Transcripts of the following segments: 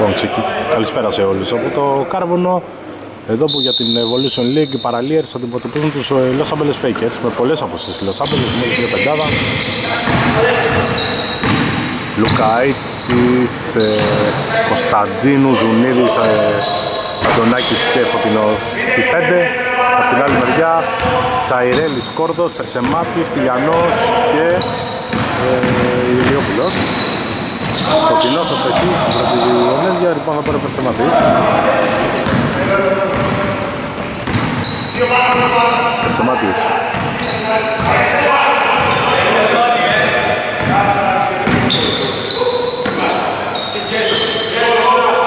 Λοιπόν, καλησπέρα σε όλους. Από το Κάρβουνο, εδώ που για την Evolution League οι παραλίες θα αντιμετωπίζουν τους ε, Los Angeles Fakers με πολλές αποσύσεις. Los Angeles με την πεντάδα. Λουκαίτης, ε, Κωνσταντίνου, Ζουνίδης, ε, Αντωνάκης και Φωτεινός η 5. Από την άλλη μεριά, Τσαϊρέλης Κόρδος, Περσεμάτης, Τηλιανός και ε, Ηλιόπουλος. Φωτεινός στο εκεί, στην πρώτη ενέργεια, λοιπόν θα πάρει Περσεμάτης. Περσεμάτης.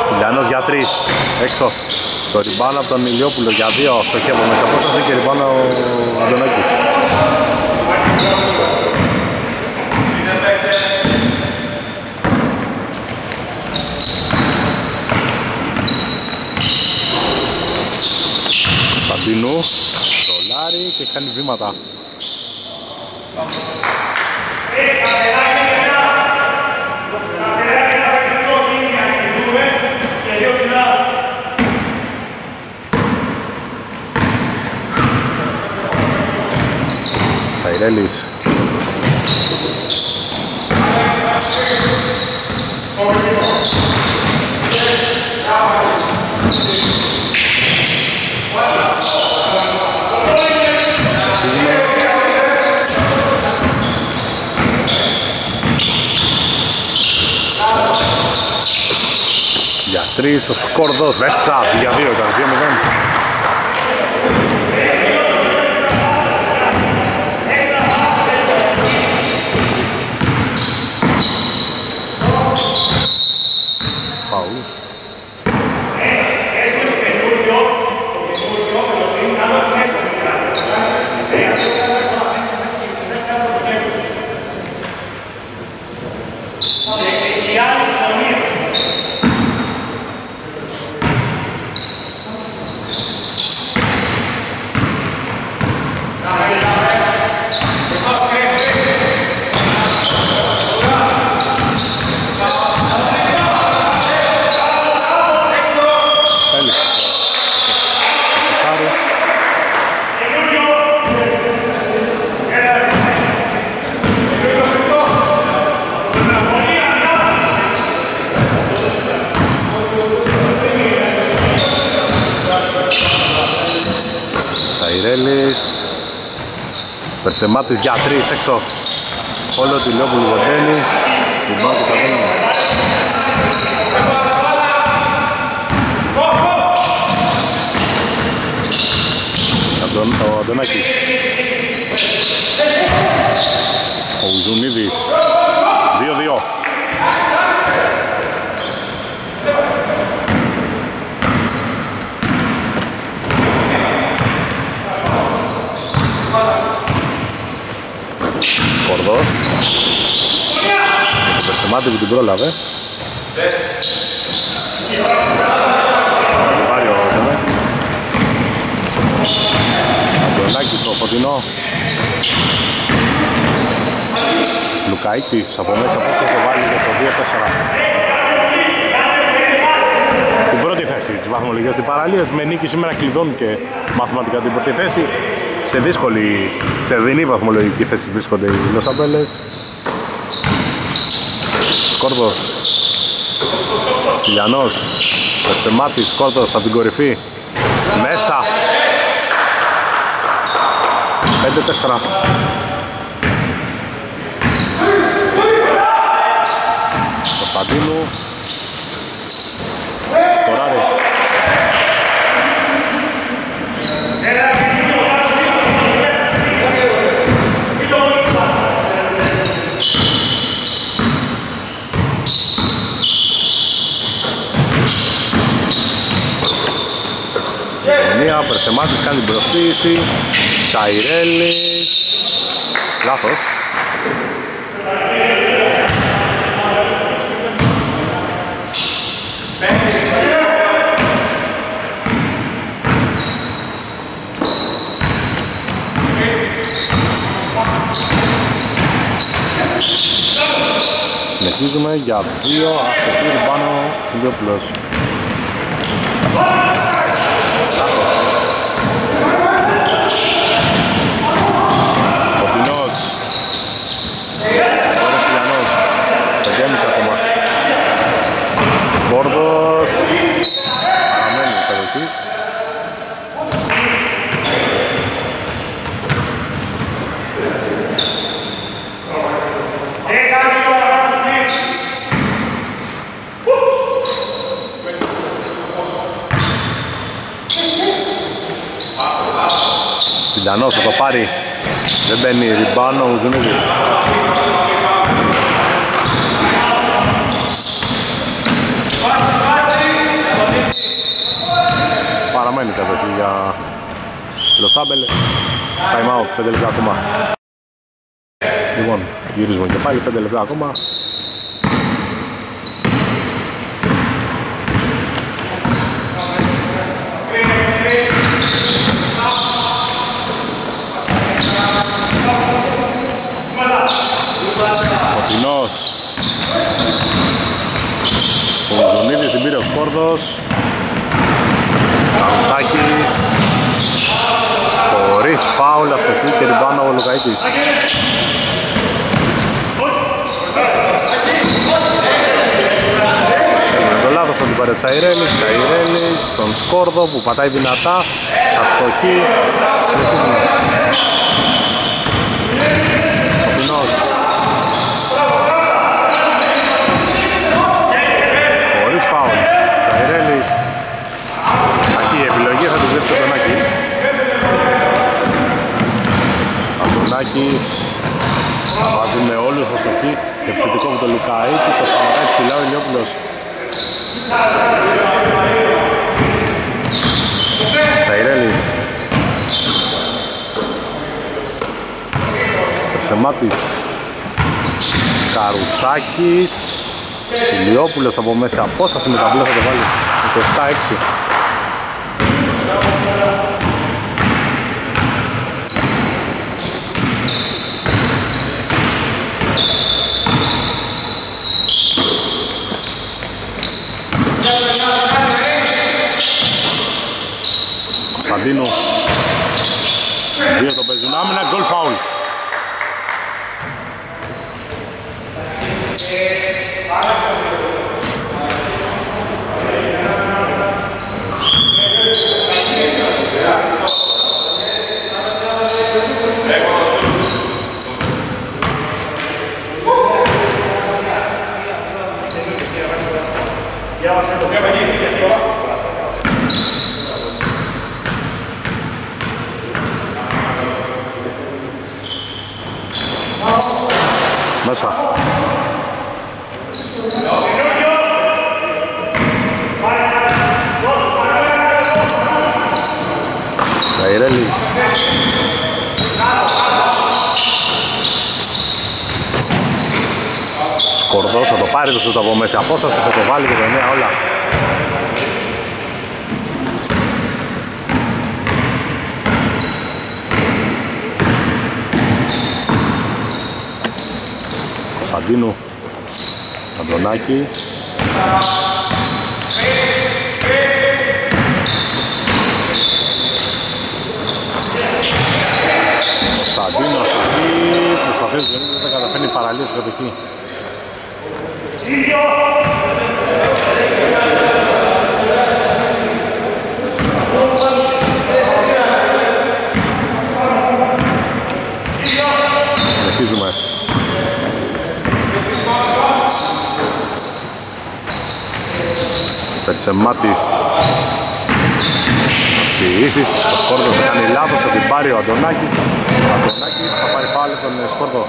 Τηλιανός για τρεις, έξω. Το ριμπάνω από τον Ηλιόπουλο για δύο, στοχεύω μέσα απόσταση και ριμπάνω ο Αντωνάκης. και κάνει βήματα. Σαϊρέλης. Wow. 3 ο Σκόρδος μέσα για 2 ήταν 2-0 Περσεμάτης για τρεις έξω. Όλο τη Λιόπουλου βοτένει Την πάω του Καβίνου Αντων, ο Αντωνάκης Ο Ουζουνίδης 2-2 Κορδός Το Περσεμάτη που την πρόλαβε. Πάρει ο Αντωνάκης Αντωνάκης το φωτεινό. Λουκαίτης από μέσα πώς θα το βάλει για το 2-4 Την πρώτη θέση της βαθμολογίας της παραλίας με νίκη σήμερα κλειδώνουν και μαθηματικά την πρώτη θέση. Σε δύσκολη, σε δεινή βαθμολογική θέση βρίσκονται οι Λοσαμπέλες Σκόρδος Κιλιανός Περσεμάτης, Σκόρδος από την κορυφή. Μέσα. 5-4 Κωνσταντίνου Μία, Περσεμάτης κάνει την προσποίηση Τσαϊρέλης Λάθος Συνεχίζουμε για δύο αστοχή πάνω Λιόπουλος. Κοπινός. Ωραίος Πιλιανός. Πεντέμιση ακόμα. Σκόρδος. Παραμένει η κατοχή. Σπιντανός θα το πάρει. Δεν μπαίνει ριμπάνο ο Ζουνίδης. Παραμένει η κατοχή για Los Ángeles. Time out, 5 λεπτά ακόμα. Λοιπόν, γυρίζουμε και πάλι 5 λεπτά ακόμα. Φωτεινός Ο Ζωνίδης την πήρε ο Σκόρδος Καρουσάκης. Χωρίς φάουλ αστοχή και την πάνω ο Λουκαίτης Με το λάθος τον πάρει ο Τσαϊρέλης Τσαϊρέλης, τον Σκόρδο που πατάει δυνατά Αστοχή Κυριακής. Θα δούμε όλους θα στοχεί επιθετικό με τον Λουκαΐτη το σταματάει ψηλά ο Ηλιόπουλος. Τσαϊρέλης Θεμάτης Καρουσάκης Ηλιόπουλος από μέσα. Απόσταση με τα μπλε θα το βάλει; 27-6 Κωνσταντίνου Δύο το παίζουν. Άμυνα, γκολ φάουλ Μέσα. Σαϊρέλης. Σκορδός θα το πάρει το σούτ από μέσα. Απόσταση, θα το βάλει και τα νέα όλα. Κωνσταντίνου Αντωνάκης. Κωνσταντίνου αστοχή προσπαθείς δεν δεν καταφέρνει παραλίες κατοχή. Συνεχίζουμε Περσεμάτης. Ασκηήσεις, ο Σκόρδος θα κάνει λάθος, θα την πάρει ο Αντωνάκης. Ο Αντωνάκης θα πάρει πάλι τον ε, Σκόρδο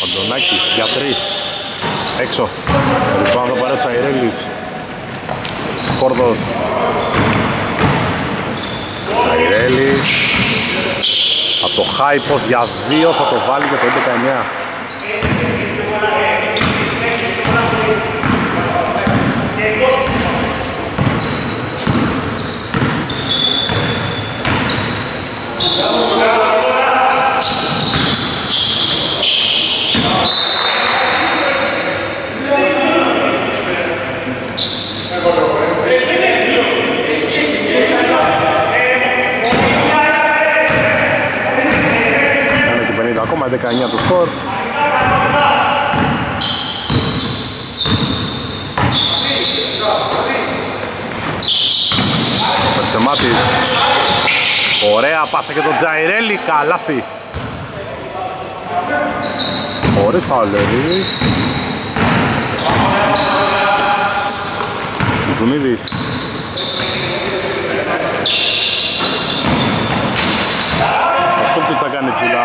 Ο Αντωνάκης για τρεις. Έξω. Λοιπόν θα πάρει ο Τσαϊρέλης Σκόρδος Τσαϊρέλης Από το high post για δύο θα το βάλει για το 11-9. Ένα και 50 ακόμα, 19 το σκορ. Περσεμάτης. Ωραία πάσα και τον Τζαϊρέλη, καλάθι. Χωρίς φαουλερίδης. Ζουνίδης. Αυτό που θα κάνει ψηλά.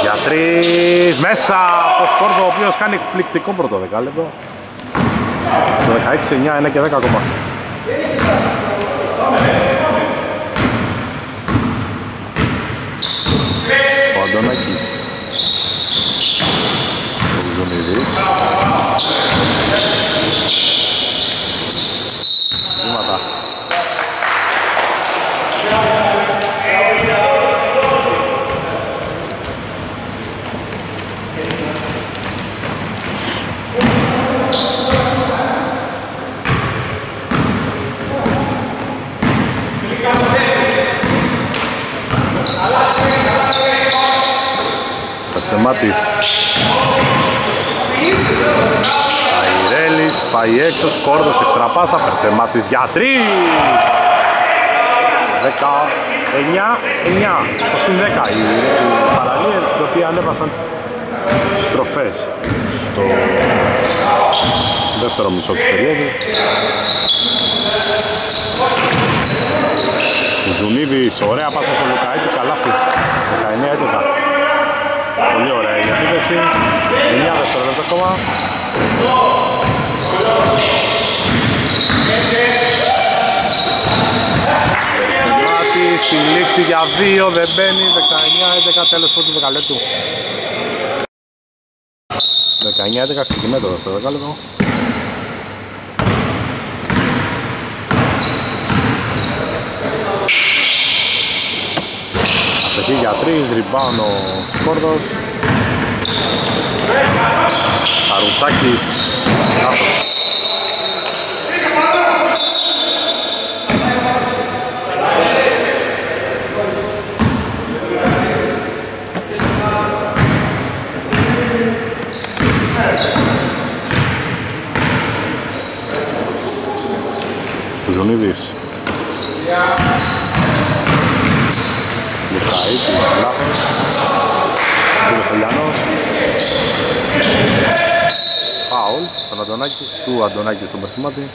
Για τρεις, μέσα από σκόρδο ο οποίος κάνει εκπληκτικό πρώτο δεκάλεπτο. Το 16, 9, 1 και 10 ακόμα. Ο Αντωνάκης. Ο Ζουνίδης. Βήματα. Περσεμάτης Αϊρέλης πάει έξω, σκόρδος εξτραπάσα, Περσεμάτης για τρεις 19, 9, στο συν 10 οι, οι παραλίες οι οποίοι ανέβασαν στροφές στο δεύτερο μισό της περίοδου. Ζουνίδης, ωραία πάσα στο Λουκαίδη, καλάθι 19-11 Πολύ ωραία η επίθεση 9 δευτερόλεπτα ακόμα. Στεμάτη στη λήξη για 2 δεν μπαίνει. 19-11 τέλος πρώτου δεκαλέπτου. 19-11 ξεκινάει το δεύτερο δεκάλεπτο Αστοχή για 3, rebound ο Σκόρδος. Χαρουσάκης Λάθος Ζουνίδης Λουκαΐτης, λάθος Κύριος Ελιανός Φάουλ στον Αντωνάκη, του Αντωνάκη στον Περσιμάτη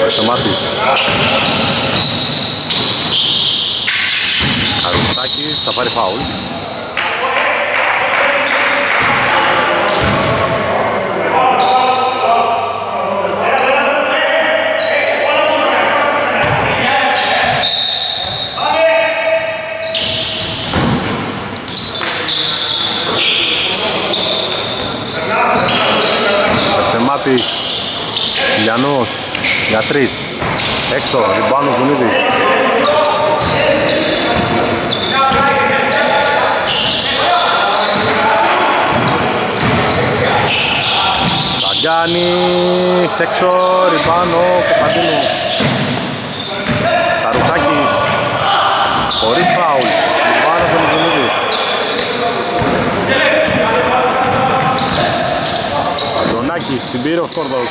Περσιμάτης Καρουσάκης θα πάρει φάουλ Περσεμάτης Λιανός. Για τρεις έξω, ριμπάνω Ζουνίδης. Ταγκάνης έξω, ριμπάνω Κωνσταντίνου Κυριακή στην Πύρο Σκόρδος.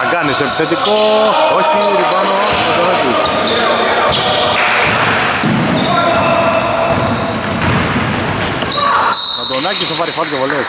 Θα επιθετικό, όχι ριμπάνω από. Αντωνάκης θα πάρει φάρτιο βολές.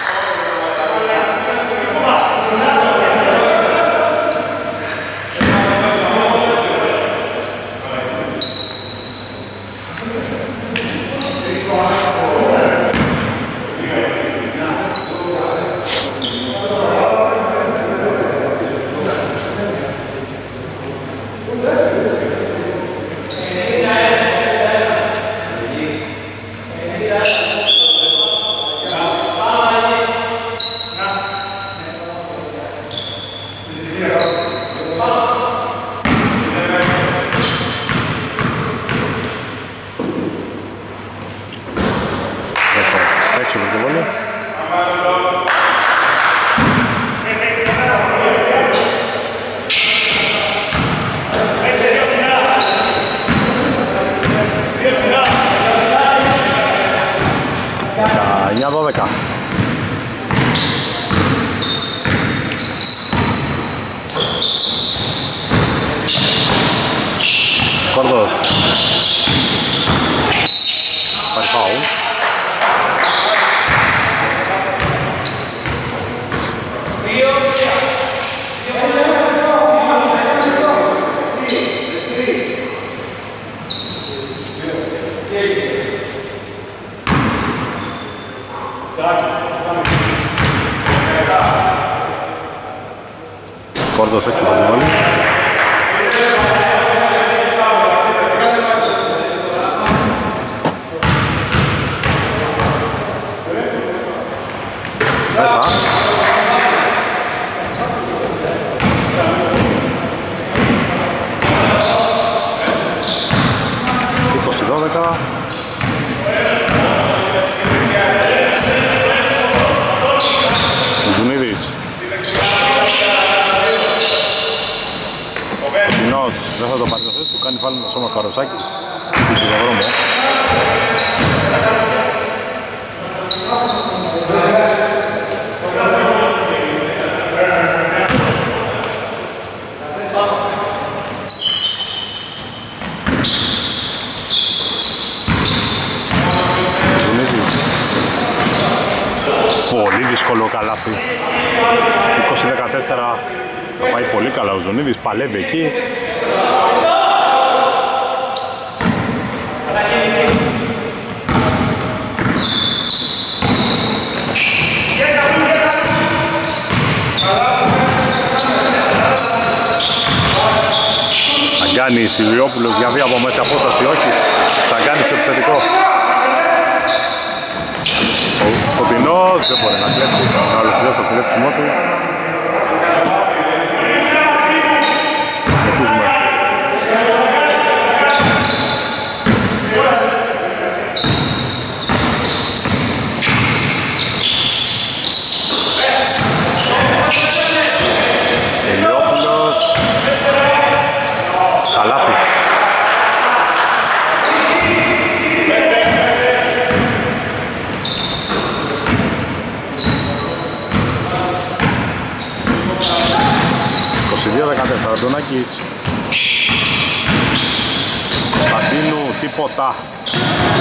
Καντίνου, τίποτα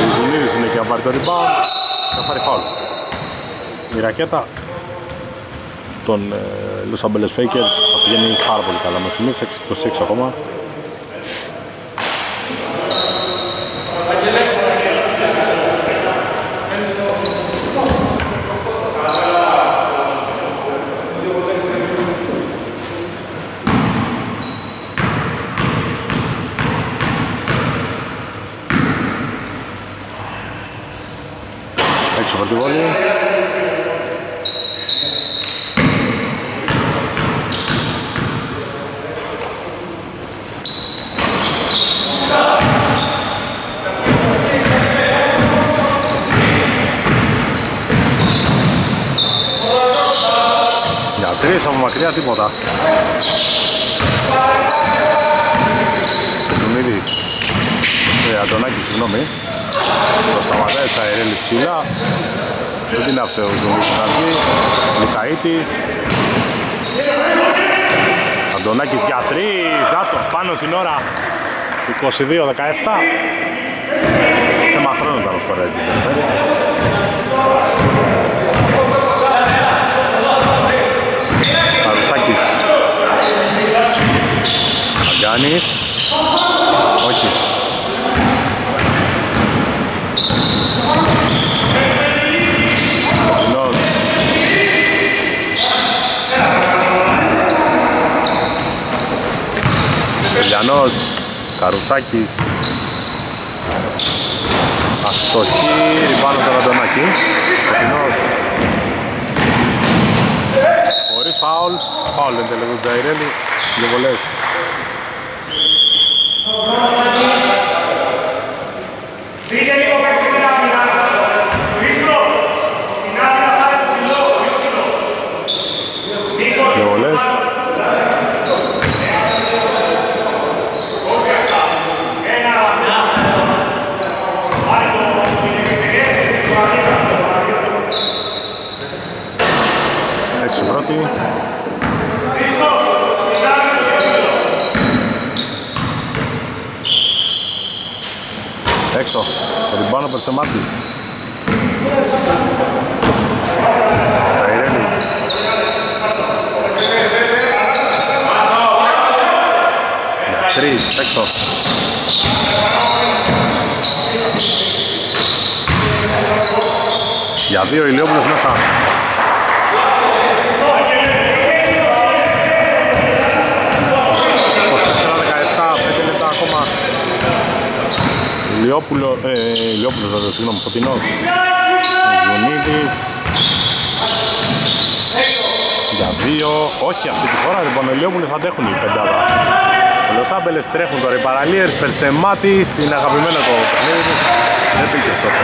Ο Ζουνίδης είναι και να πάρει το rebound Θα πάρει φάουλ. Η ρακέτα των ε, Los Angeles Fakers. Θα πηγαίνει πάρα πολύ καλά μέχρι στιγμής 6-26 ακόμα έξω από τη βόλη. Για τρεις από μακριά τίποτα. Τουμίδης. Ε, Αντωνάκη, συγγνώμη. Το σταματάει τα Ερέλη ψηλά. Δεν την άφησε ο Ζουμής να βγει. Λουκαΐτης. Αντωνάκης για τρεις. Νάτο, πάνω στην ώρα. 22-17. Θέμα χρόνου ήταν ο σκορέρ εκεί. Καρουσάκης Μαγκάνης Όχι Κοντινός Στυλιανός Καρουσάκης. Αστοχή, ριμπάνω το Ραντονάκη Κοντινός Χωρίς φάουλ, φάουλ δεν τελεγούν Τζαϊρέλη, δύο βολές Πήγε λίγο παίκτη στην άμυνα. Χρήστο, στην άμυνα πάρε το ψηλό, πιο ψηλό. Νίκο, δύο βολές Έξι πρώτη Έξω, ριμπάνω Περσεμάτης Καϊρέλης Τρεις, έξω. Για δύο ηλιόπουλος μέσα 24-17, 5 λεπτά ακόμα Ηλιόπουλο, ε, Ηλιόπουλος, βέβαια, συγγνώμη, Φωτεινός. Ζουνίδης Για δύο, όχι αυτή τη φορά, λοιπόν, ο Ηλιόπουλος αντέχουν η πεντάδα. Οι Λοσάμπελες τρέχουν τώρα, οι παραλίες, Περσεμάτης, είναι αγαπημένο το παιχνίδι. Του Δεν πήγε τόσο.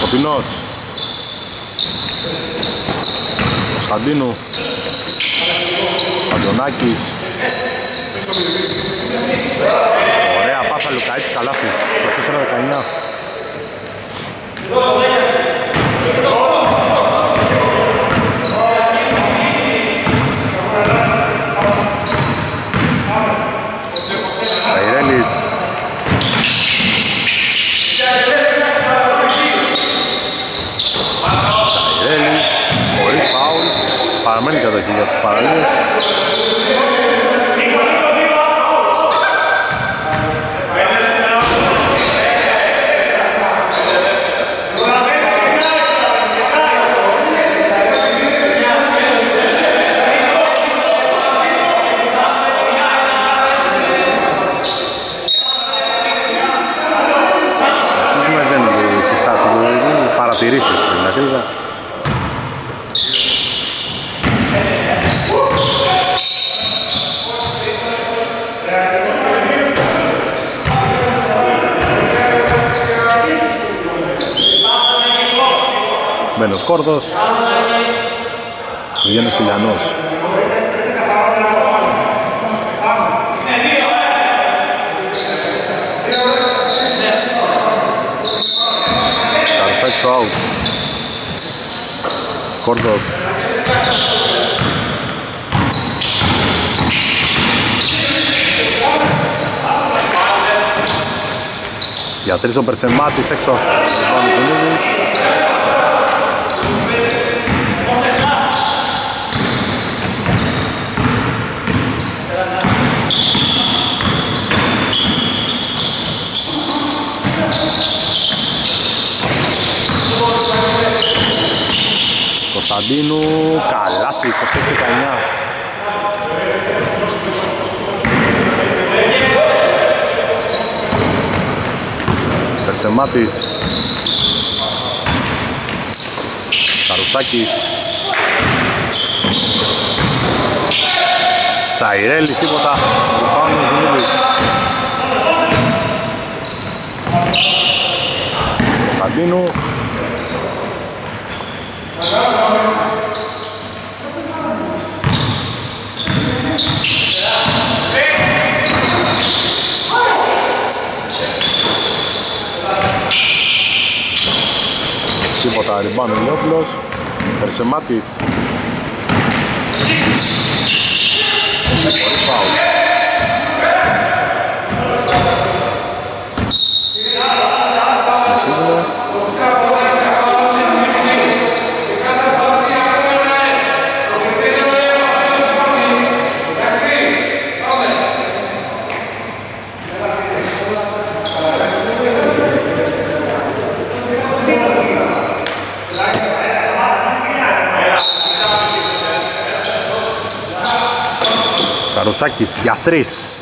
Φωτεινός. Κωνσταντίνου. Παντονάκης Ωραία πάσα Λουκαίτης καλάθι Το 4-19 Σαϊρέλης Σαϊρέλης χωρίς φάουλ. Παραμένει κατοχή για τους παραλίες Αρχίζουμε δεν είναι η συστάση του οι παρατηρήσεις στην ακρίβεια. Μπαίνει ο Σκόρδος. Βγαίνει ο Φιλιανός. Καρφέξ το out. Σκόρδος. Για τρεις ο Περσεμάτης έξω. Πάμε Κωνσταντίνου, καλάθι, 26-19. Περσεμάτης Καρουσάκης. Τσαϊρέλης, τίποτα. Πάνω Ζουνίδης Κωνσταντίνου Τίποτα, ριμπάνω Ηλιόπουλος Περσεμάτης Χωρίς φάουλ Καρουσάκης για τρεις.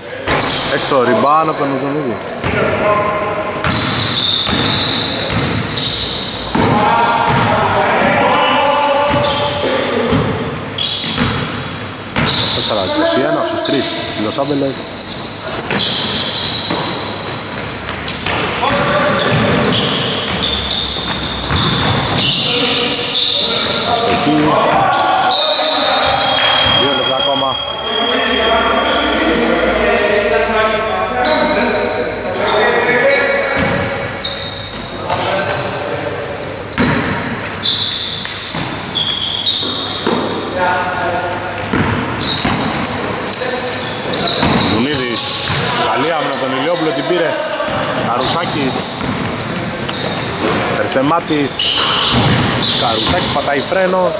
Έξω ριμπάν από τον Ουζουνίδη. Τέσσερα, 21 στους τρεις. Λος Άμπελες. Αστοχή. Δύο λεπτά ακόμα. Ζουνίδης, καλή άμυνα τον Ηλιόπουλο την πήρε. Καρουσάκης. Περσεμάτης. Καρουσάκης πατάει φρένο.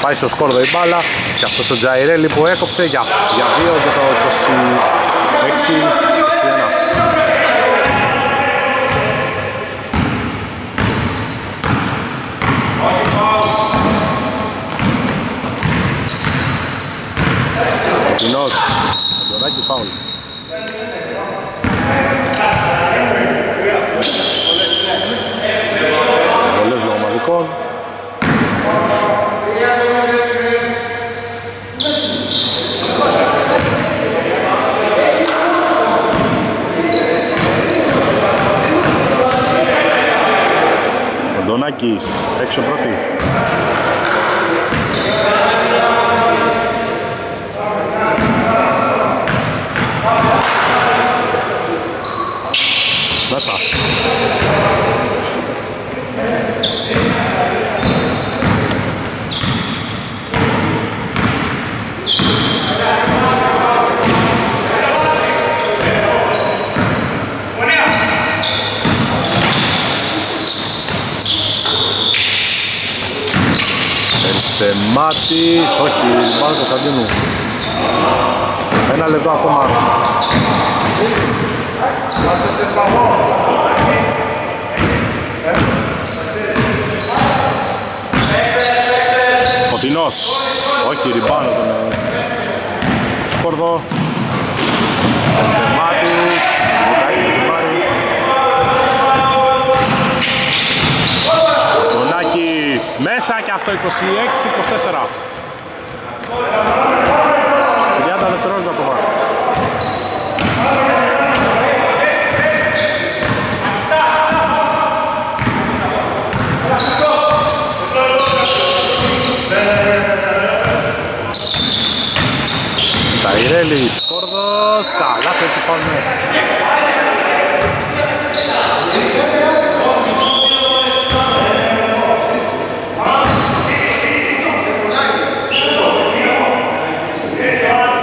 Πάει στο σκόρδο η μπάλα. Και αυτό το Τζαϊρέλι που έκοψε για, για δύο και το 26 21. Κοκκινός, Αντωνάκη φάουλ. Βολές λογομαδικών. Αντωνάκης, έξω πρώτη. Μέσα. Περσεμάτης, όχι, πάνω Κωνσταντίνου. Ένα λεπτό ακόμα. Φωτεινός, όχι ριμπάνω τον ε, Σκόρδο. Περσεμάτης, Λουκάκης το κουμπάρι. Τονάκης, μέσα και αυτό 26-24. 30 δευτερόλεπτα ακόμα. Ταϊρέλη, Σκόρδος, καλά θα του πάμε. Μέσα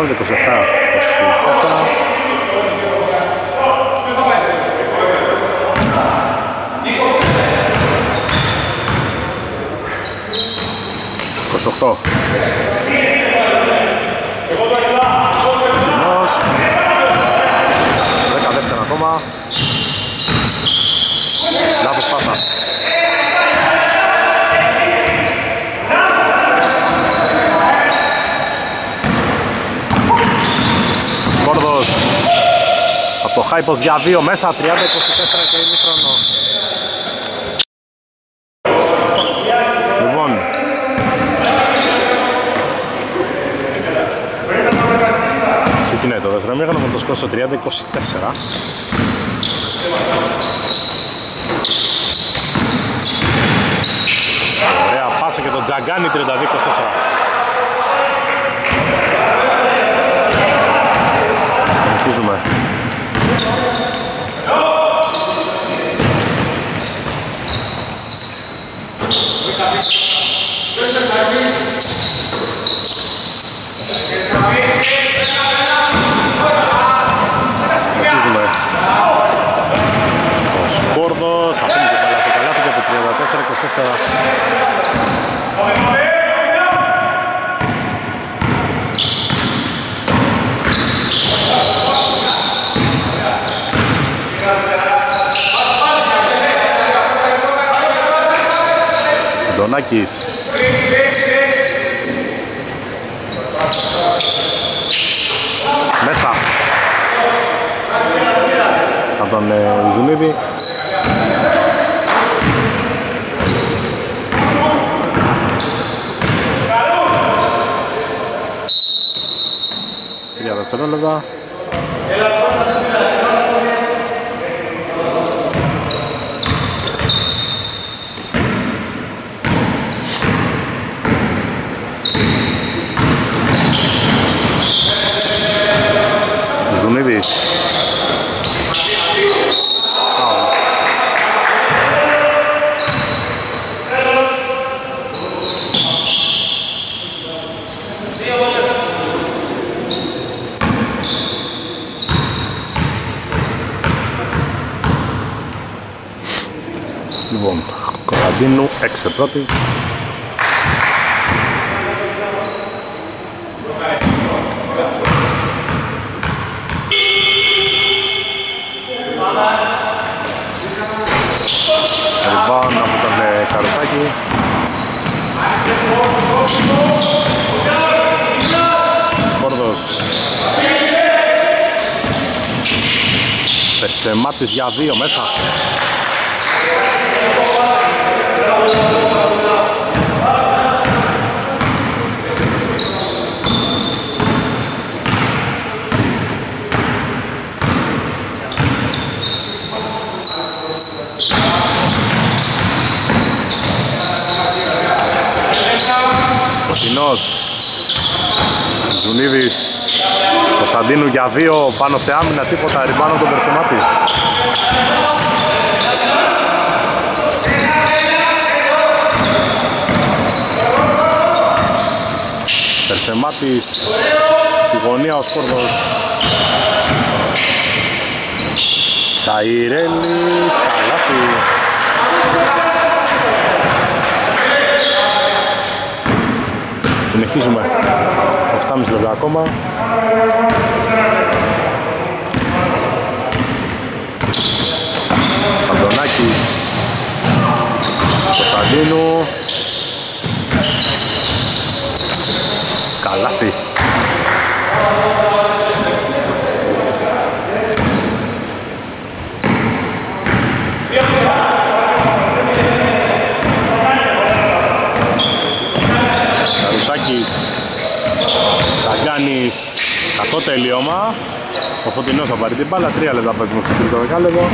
από το λίγο σκορ, 27-24. Κοσοχτώ. Κοινός. Δέκα δεύτερα ακόμα. Λάθος πάσα. Κόρδος από το Χάιπος για δύο μέσα 30-24 και είναι χρόνο. Λοιπόν, ξεκινάει το δεύτερο μήχρονο με το σκορ στο 30-24. Ωραία πάσα και το Τζαγκάνι 32-24. Συνεχίζουμε. Παντονάκης. Μέσα. Από τον ε, Ζουνίδη. Τρία δευτερόλεπτα. Ζουνίδης. Φάουλ. Λοιπόν, Κωνσταντίνου, έξε πρώτη. Rebound από τον ε, Καρουσάκη. Σκόρδος. Περσεμάτης για δύο μέσα. Κοσινός Ζουνίδης Κωνσταντίνου για δύο πάνω σε άμυνα τίποτα ριμπάνω τον Περσεμάτη Περσεμάτης στη γωνία ο Σκόρδος. Τσαϊρέλης Καλάθι. Συνεχίζουμε. 7,5 λεπτά ακόμα. Παντονάκης Κωνσταντίνου Καλάθι Καρουσάκης Τσαγκάνης Κακό τελείωμα. Ο Φωτεινός θα πάρει την μπάλα. Τρία λεπτά παίζουμε στο τρίτο δεκάλεπτο.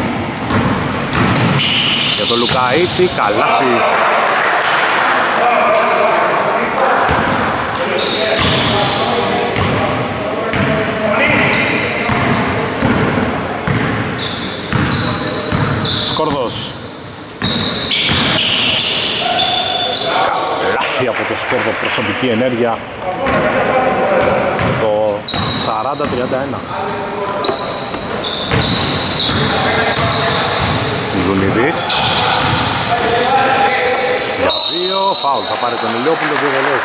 Για τον Λουκαΐτη Καλάθι Σκόρδος Καλάθι από το Σκόρδο προσωπική ενέργεια. Το 40-31 Ζουνιδής. Για δύο φάουλ. Θα πάρει τον Ηλιόπουλο δύο βολές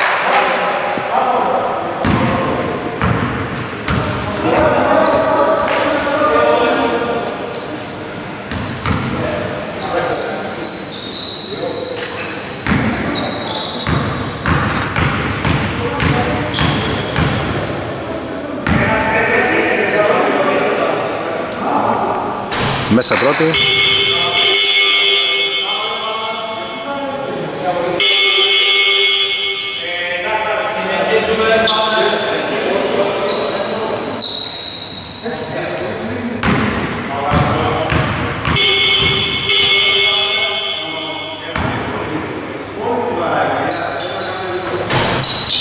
Μέσα πρώτη.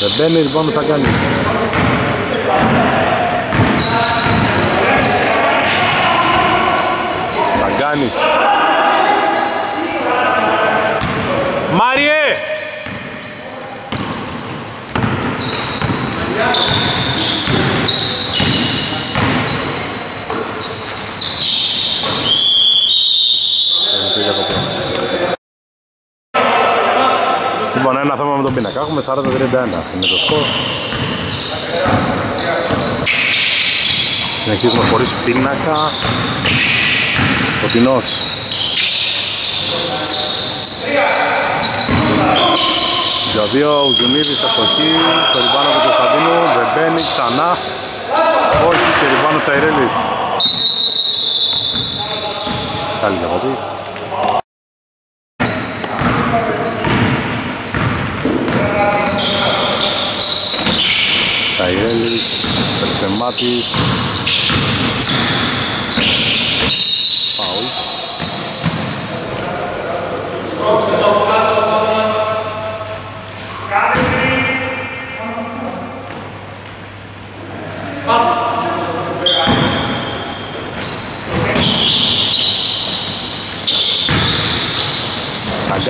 Δεν μπαίνει, λοιπόν θα κάνει. Θα κάνει. Μάριε! Λοιπόν, ένα θέμα με τον πίνακα. Έχουμε 40-31. Είναι το σκορ. Συνεχίζουμε χωρίς πίνακα. Φωτεινός. Για δύο Ουζουνίδης αστοχή, το ριμπάνο του Κωνσταντίνου, δεν μπαίνει ξανά. Όχι και ριμπάνο Τσαϊρέλης. Καλή λεβατή. Τσαϊρέλης, Περσεμάτης. Φάουλ.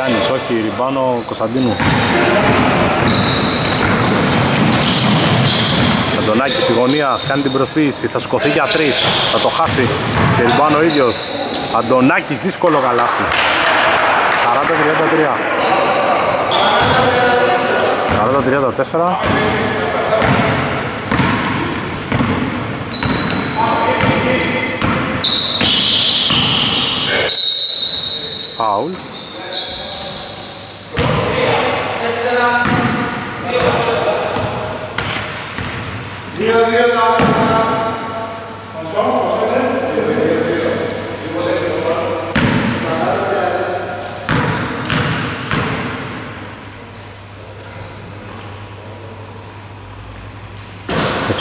Σαγκάνης, όχι, ριμπάνο Κωνσταντίνου. Αντωνάκης στη γωνία, κάνει την προσποίηση, θα σκοθεί για τρεις, θα το χάσει και ριμπάνο ο ίδιος. Αντωνάκης, δύσκολο καλάθι. 40-33. 40-34. Φάουλ. Έτσι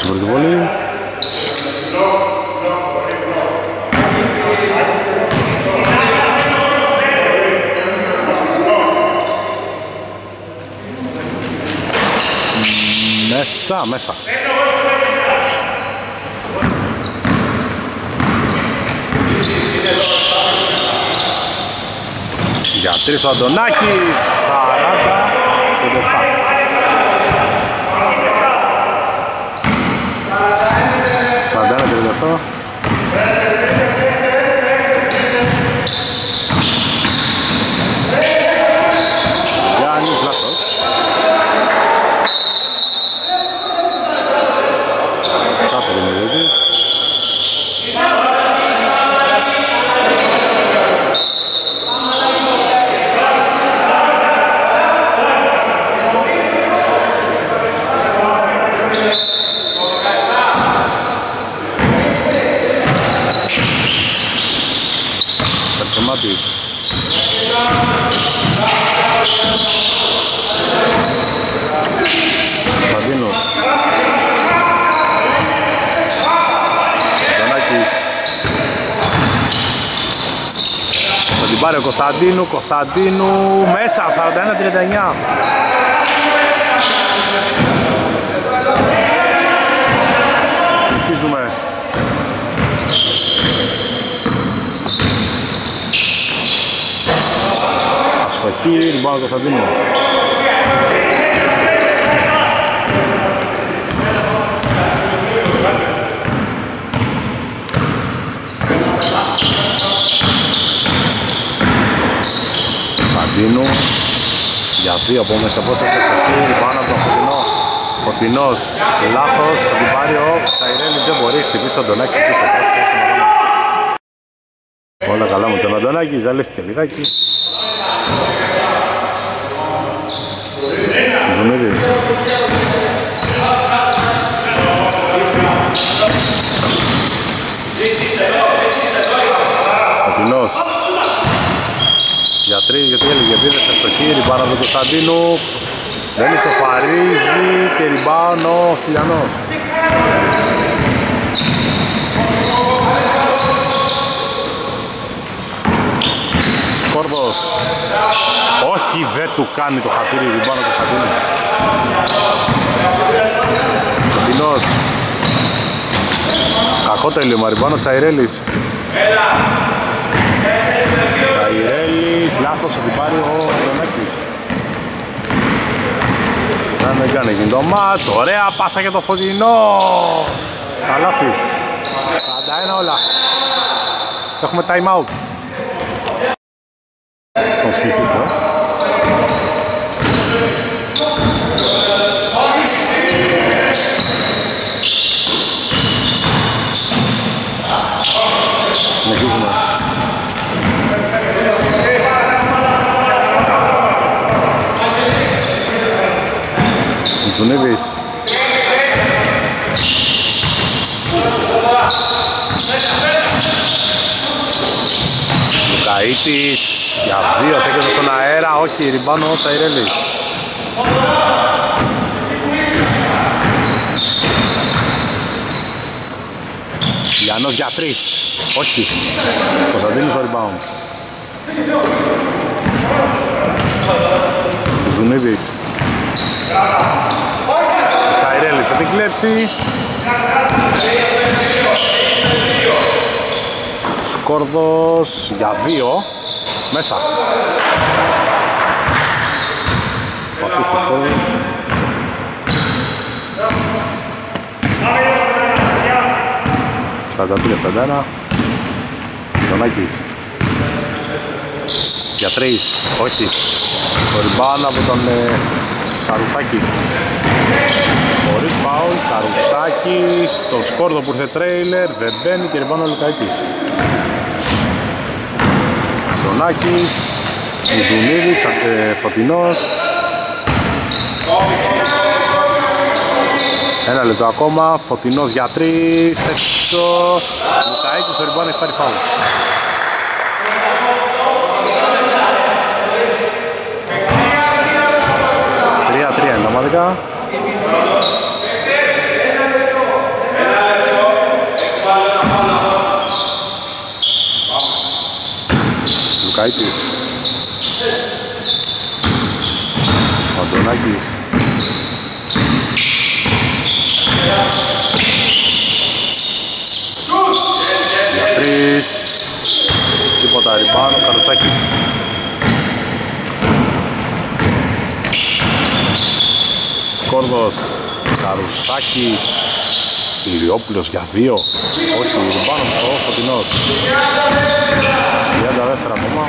πρώτη βολή. Μέσα, μέσα. Για τρεις ο Αντωνάκης, 40, 37. 41, 38. Γιάννης, λάθος. Κάτω δεν είναι δηλαδή. Περσομάτης. Κωνσταντίνου. Δονάκης. Θα την πάρει ο Κωνσταντίνου, Κωνσταντίνου μέσα, 41-39. Συνεχίζουμε. Αστοχή, λοιπόν ο Κωνσταντίνου. Κωνσταντίνου για δύο από μέσα από έσαι αστοχή, πάνω από τον Φωτεινό. Φωτεινός, λάθος, θα την πάρει ο Τσαϊρέλης, δεν μπορεί, χτυπήσει τον Αντωνάκη πίσω. Όλα καλά με τον Αντωνάκη, ζαλίστηκε λιγάκι. Ζουμίδης. Φωτεινός. Για τρεις, γιατί έλεγε επίδεση στο χείρι, πάνω από τον Κωνσταντίνου. Δεν ισοφαρίζει και ριμπάνω ο Στυλιανός. Σκόρδος. Όχι, δεν του κάνει το χατήρι ριμπάνω του Κωνσταντίνου. Κοντινός. Κακό τέλειωμα, ριμπάνω Τσαϊρέλης. Τσαϊρέλης, λάθος θα την πάρει ο Αντωνάκης. Να μην κάνει εκείνο το μάτς, ωραία πάσα για το φωτεινό. Καλάθι. 41 όλα. Έχουμε time out. Τον συνεχίσω. Συνεχίζουμε. Ζουνίδης. Λουκαΐτης για δύο σέκες στον αέρα, όχι, ριμπάνω Τσαϊρέλης. Γιάννος για τρεις, όχι, Κωνσταντίνος ο rebound. Ζουνίδης. Τσαϊρέλης θα την κλέψει. Σκόρδος για δύο. Μέσα. Πατούσε ο Σκόρδος. Σαράντα τρία σαράντα ένα. Δονάκης. Για τρεις. Όχι. Το ριμπάν από τον ε, Καρουσάκη. Χωρίς φάουλ, Καρουσάκης, το σκόρδο που ήρθε τρέιλερ, δεν μπαίνει και ριμπάν ο Λουκάκης. Αντωνάκης, Μουζουνίδης, ε, Φωτεινός. Ένα λεπτό ακόμα, Φωτεινός για τρεις, έξω, Λουκάκης, ο ριμπάν έχει πάρει φάουλ. Τρία-τρία είναι τα μάδικα. Λουκαίτης Αντωνάκης. Για τρεις Τίποτα ριμπάνω, Καρουσάκης Σκόρδος. Καρουσάκης Ηλιόπουλος για δύο. Όχι, ριμπάνω ο Φωτεινός 30 δεύτερα ακόμα.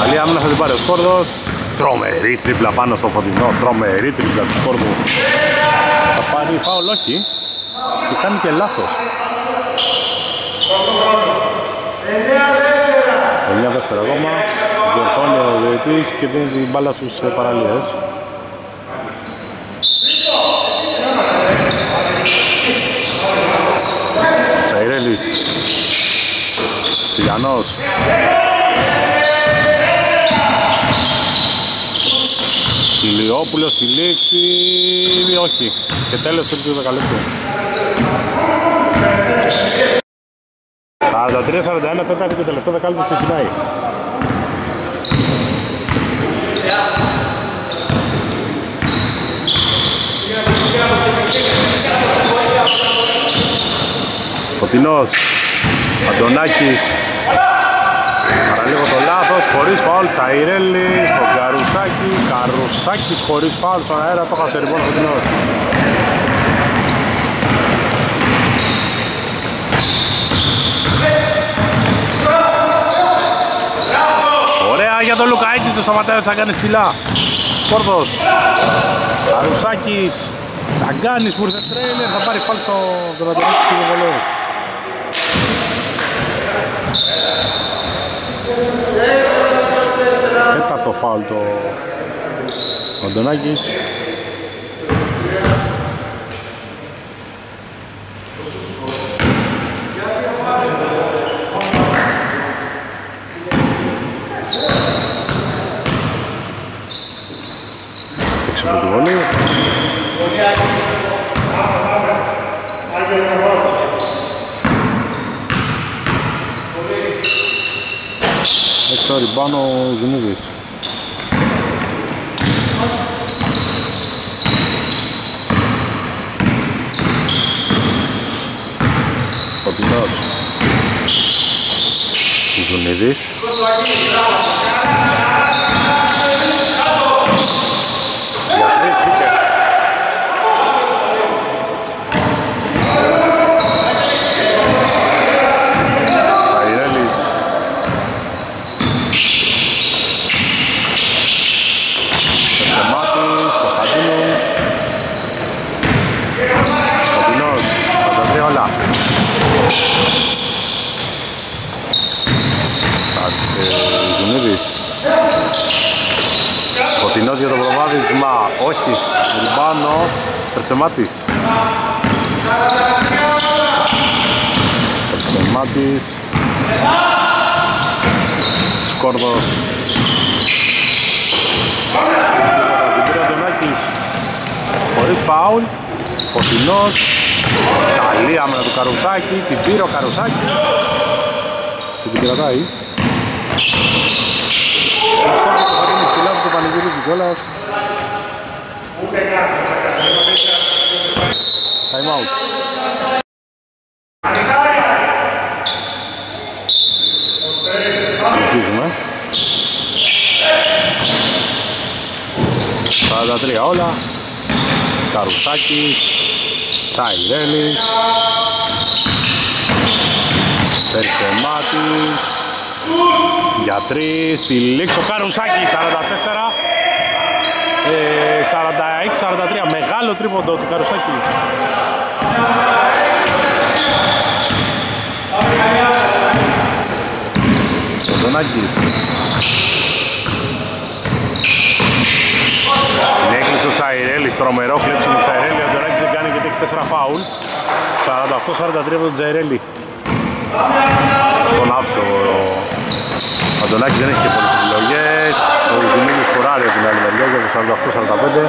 Καλή άμυνα θα την πάρει ο Σκόρδος. Τρομερή τρίπλα πάνω στο φωτεινό. Τρομερή τρίπλα του Σκόρδου. Θα πάρει φάουλ όχι. Και κάνει και λάθος 9 δεύτερα ακόμα διορθώνει ο διαιτής και δίνει την μπάλα στους ε, παραλίες. Τσαϊρέλης. Σιλιανός Ηλιόπουλος στη λήξη. Όχι. Και τέλος του δεκαλέπτου 43-41 τέταρτη και τελευταίο δεκάλεπτο ξεκινάει. Φωτεινός Αντωνάκης. Παραλίγο το λάθος, χωρίς φάουλ Τσαϊρέλη στον Καρουσάκη Καρουσάκης χωρίς φάουλ στον αέρα το χασε λοιπόν ο Φωτεινός Ωραία για τον Λουκαίκη το σταματάει θα κάνει φυλά. Σκόρδος Καρουσάκης Τσαγκάνης που ήρθε τρέιλερ θα πάρει φάλ στο Κεβατεράκη και το βολέος Τέταρτο φάουλ το Αντωνάκης Έξω από τη βολή Έξω ριμπάνω ο Ζουνίδης Φωτεινός Ζουνίδης Για τρεις μπήκε Τσαϊρέλης Σεμάτης, Κωνσταντίνου Σκοτεινός, 53 όλα Τράβηγμα, όχι. Ριμπάνο, Περσεμάτης. Περσεμάτης. Σκόρδος. Την πήρε ο Αντωνάκης. Χωρίς φάουλ. Φωτεινός. Καλή άμενα του Καρουσάκη. Την πήρε ο Καρουσάκης. Και την κρατάει. Ο Στόχος του ψηλά που το πανηγυρίζει κιόλας. Time out. Συνεχίζουμε. 43 όλα. Καρουσάκης. Τσαϊρέλης. Περσεμάτης. Για τρεις. Στη λήξη ο Καρουσάκης. 44. Ε, 46-43. Μεγάλο τρίποντο του Καρουσάκη. Ο Δονάκης. Την έκλεισε ο Τσαϊρέλης, τρομερό κλέψιμο του Τσαϊρέλη. Ο Δονάκης δεν κάνει γιατί έχει 4 φάουλ. 48-43 από τον Τσαϊρέλη. Τον άφησε ο ο Αντωνάκης δεν έχει και πολλές επιλογές. Ο Ιζουμίνης κουράρει από την άλλη μεριά για το 48-45.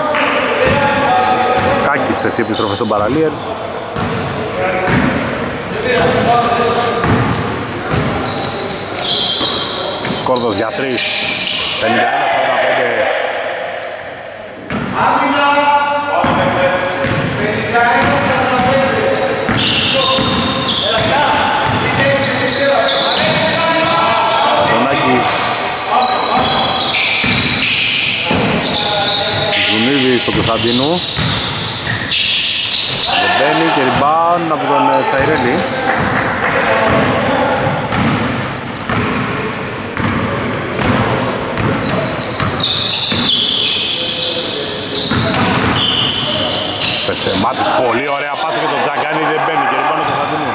Κάκιστες οι επιστροφές των Παραλίερς. Σκόρδος για 3. 51-45. Αντωνάκης. Ζουνίδης στον Κωνσταντίνου. Δεν μπαίνει και rebound από τον ε, Τσαϊρέλη. Πεσεμάτης, πολύ ωραία πάσα και τον Τζαγκάνη δεν μπαίνει και rebound του Κωνσταντίνου.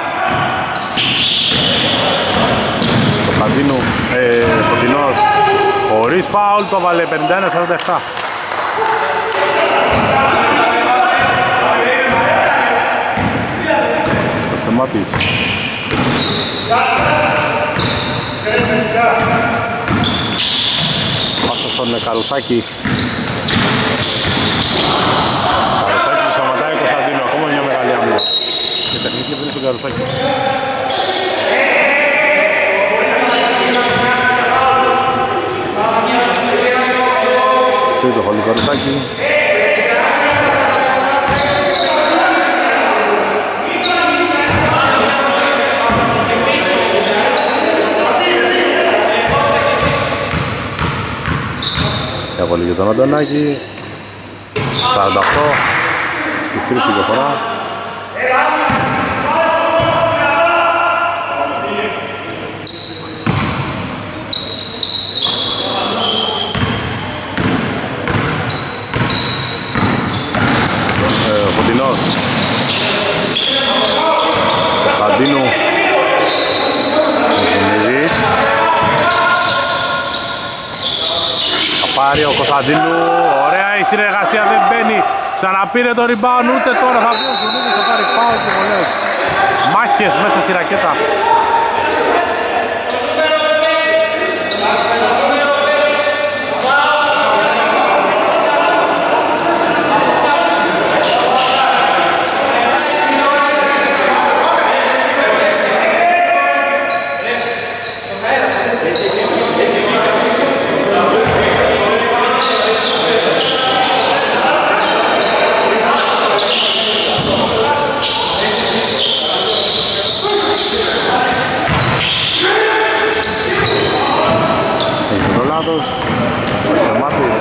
Κωνσταντίνου, ε, Φωτεινός, χωρίς φάουλ το βάλε 51-47. Σταμάτης. Πάσα στον Καρουσάκη. Καρουσάκη του σταματάει ο Κωνσταντίνο. Ακόμα μια μεγάλη άμυνα. Και τεχνική πριν στον Καρουσάκη. Τρίτο χολή Καρουσάκη. Για βολή για τον Αντωνάκη. 48 Στους 3 η διαφορά. Ε, Φωτεινός Κωνσταντίνου Κωνσταντινίδης Θα πάρει ο Κωνσταντίνου. Ωραία η συνεργασία δεν μπαίνει. Ξαναπήρε το rebound ούτε τώρα θα βγει ο Ζουνίδης θα πάρει φάουλ και βολές. Μάχες μέσα στη ρακέτα Έχει το λάθος Περσεμάτης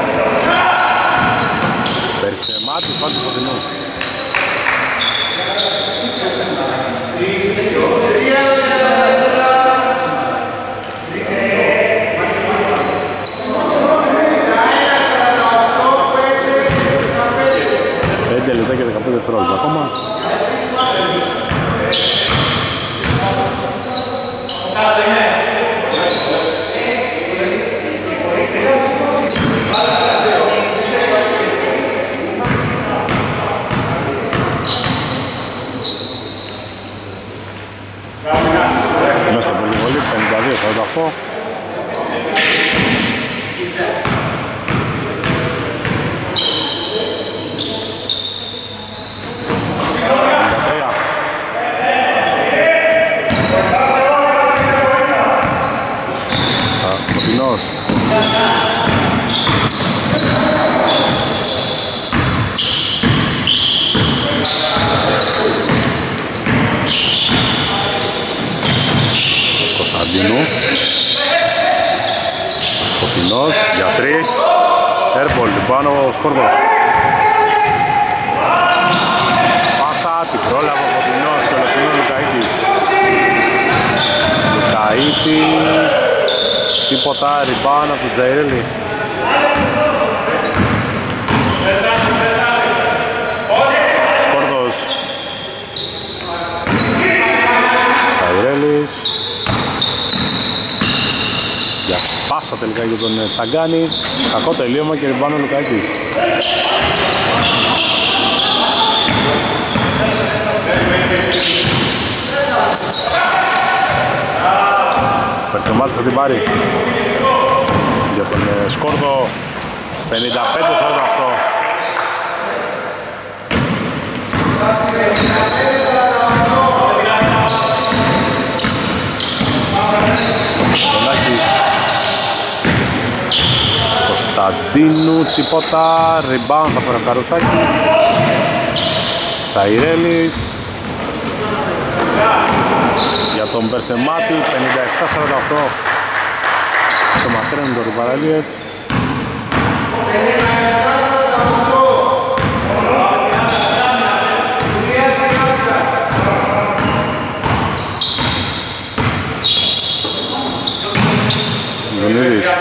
Περσεμάτης φάουλ του Φωτεινού Πέντε λεπτά και 15 δευτερόλεπτα ακόμα. πολύ, 52-48. Κοντινός. Κωνσταντίνου. Κοντινός για τρεις. Airball πάνω ο Σκόρδος. Πάσα, την πρόλαβε ο Κοντινός και ολοκληρώνει ο Λουκαΐτης. Λουκαΐτης. Τίποτα, rebound από τον Τζαϊρέλη. Σκόρδος. Τσαϊρέλης. Για πάσα τελικά για τον Τσαγκάνη. Κακό τελείωμα και rebound ο Λουκάκης. Περσεμάτης θα την πάρει για τον ε, Σκόρδο 55-48 Κωνσταντίνου, Τσιπότα, rebound θα πάρει ο Καρουσάκης Τσαϊρέλης. Για τον Περσεμάτη 57-48 Σωματρένουν το Ριβαραλίες Ζωνίδης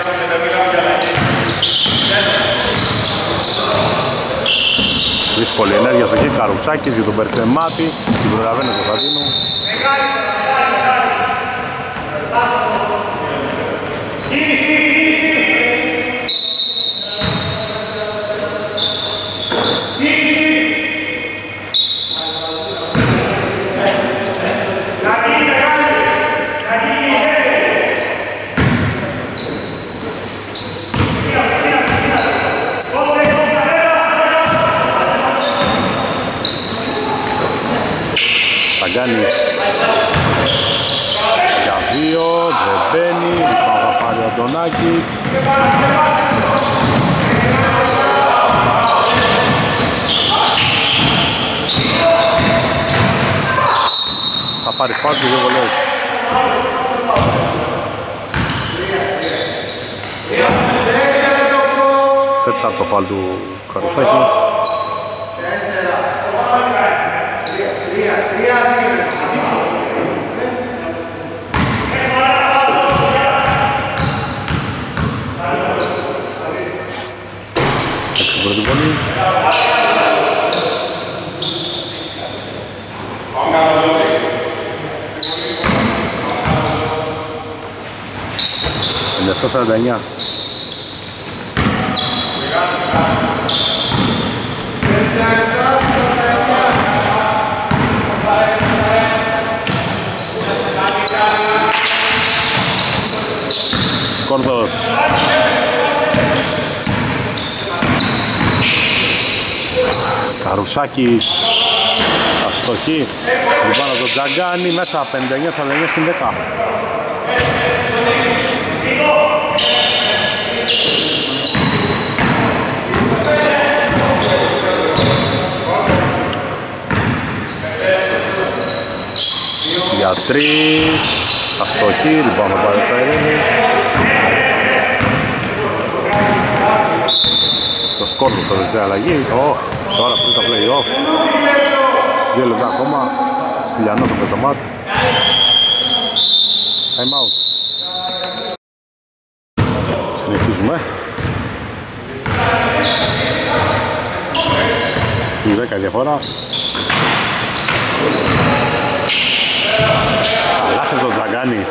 Δύσκολη ενέργεια στο χέρι Καρουσάκης για τον Περσεμάτη την προλαβαίνει ο Κωνσταντίνου Σαγκάνης για δύο, δεν μπαίνει, λοιπόν θα πάρει ο Αντωνάκης θα πάρει φάουλ και δύο βολές. Τέταρτο φάουλ του Καρουσάκη 7.49. Σκόρδος. Καρουσάκης. Αστοχή. Λοιπόν, τον Τζαγκάνι μέσα 59-49 10. Για τρεις Αστοχή λοιπόν θα πάρει ο Σαϊρίνης Το σκόρδο στο τελευταία αλλαγή. Oh, Τώρα πριν τα play-off. Δύο λεπτά ακόμα. Στυλιανός από το μάτς Time out. Συνεχίζουμε. Στους 10 η διαφορά Καλά σε το Τζαγκάνι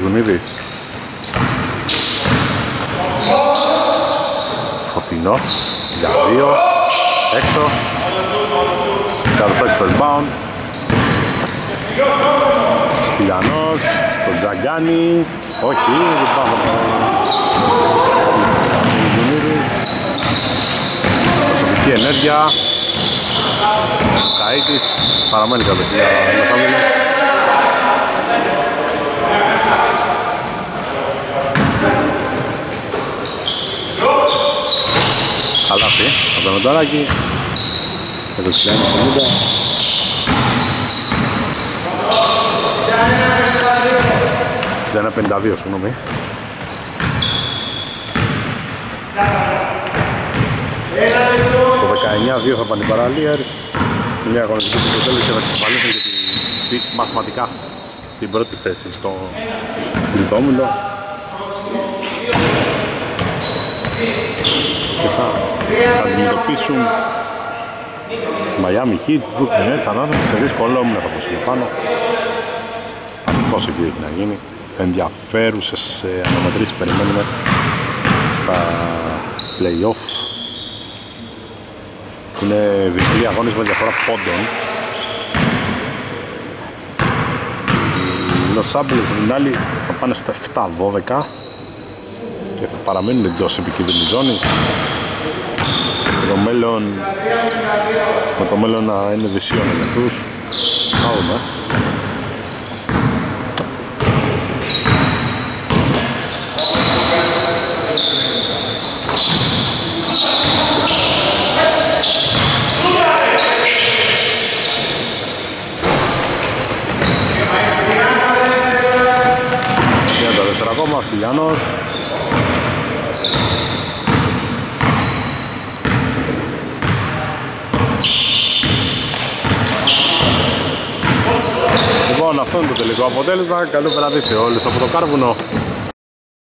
Ζουνίδης Κοντινός για δύο έξω Καρουσάκης στο rebound Στυλιανός τον Τζαγκάνη όχι, δεν πάμε. Προσωπική ενέργεια. Καΐτης παραμένει κατοχή για Λος Καλάθι από τον Ονταράκη και το συγγνώμη. Στο 19-2 θα πάνε οι παραλίες. Μια αγωνιστική που τέλος και θα εξασφαλίσουν και τη, μαθηματικά την πρώτη θέση στο τρίτο όμιλο και θα, θα αντιμετωπίσουν Miami Heat, Brooklyn Nets, ανάθεση σε δύσκολο όμιλο θα πω πάνω. Πώς εκεί έχει να γίνει ενδιαφέρουσες ε, αναμετρήσεις περιμένουμε στα play-off. Είναι διπλή αγώνες με διαφορά πόντων. Οι Los Angeles την άλλη θα πάνε στο 7-12 και θα παραμείνουν εντός επικίνδυνης ζώνης. Το μέλλον με το μέλλον να είναι δυσίων για τους. Θα δούμε ακόμα, Στυλιανός. Λοιπόν, αυτό είναι το τελικό αποτέλεσμα. Καλό βράδυ σε όλους από το Κάρβουνο.